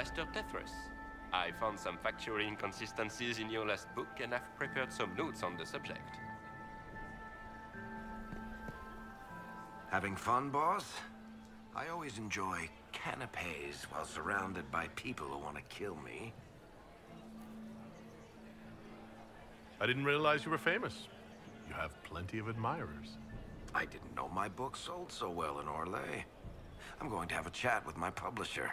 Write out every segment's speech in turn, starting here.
Master Tethras. I found some factual inconsistencies in your last book and I have prepared some notes on the subject. Having fun, boss? I always enjoy canapes while surrounded by people who want to kill me. I didn't realize you were famous. You have plenty of admirers. I didn't know my book sold so well in Orlais. I'm going to have a chat with my publisher.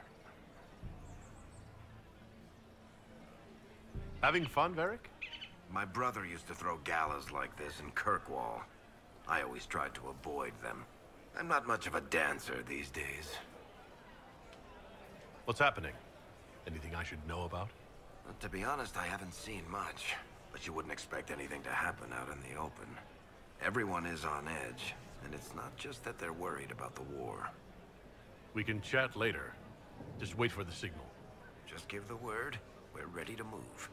Having fun, Varric? My brother used to throw galas like this in Kirkwall. I always tried to avoid them. I'm not much of a dancer these days. What's happening? Anything I should know about? To be honest, I haven't seen much. But you wouldn't expect anything to happen out in the open. Everyone is on edge, and it's not just that they're worried about the war. We can chat later. Just wait for the signal. Just give the word, we're ready to move.